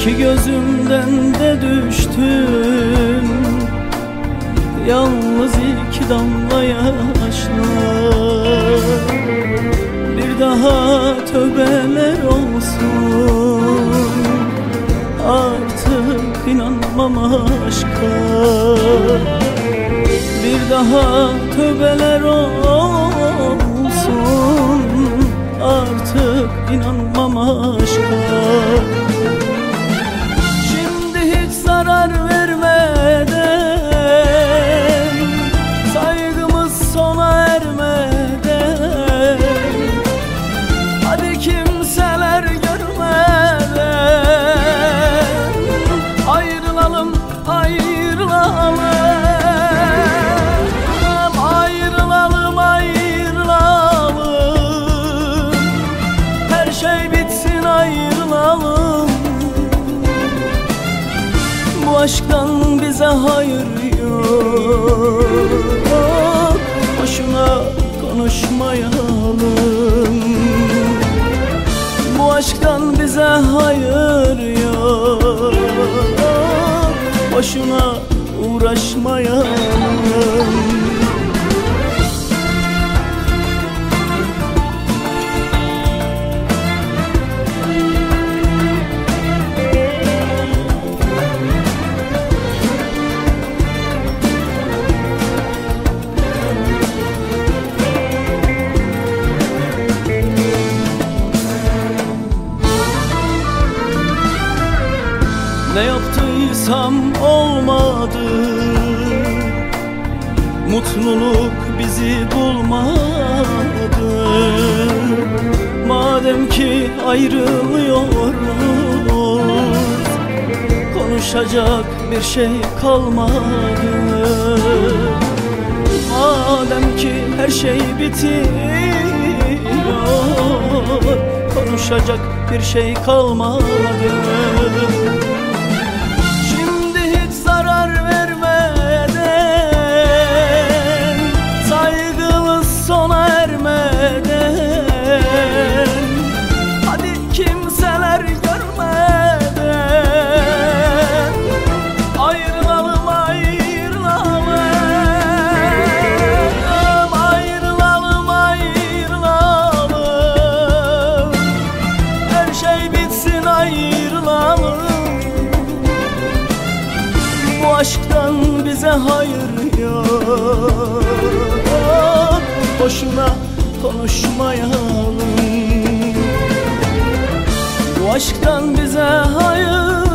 İki gözümden de düştüm Yalnız iki damla yaşlar Bir daha tövbeler olsun. Artık inanmam aşka. Bir daha tövbeler olsun hayır yok. Boşuna konuşmayalım. Bu aşktan bize hayır yok Boşuna uğraşmayalım Ne yaptıysam olmadı. Mutluluk bizi bulmadı. Madem ki ayrılıyoruz Konuşacak bir şey kalmadı. Madem ki her şey bitiyor Konuşacak bir şey kalmadı bize hayır yok. Boşuna konuşmayalım. Bu aşktan bize hayır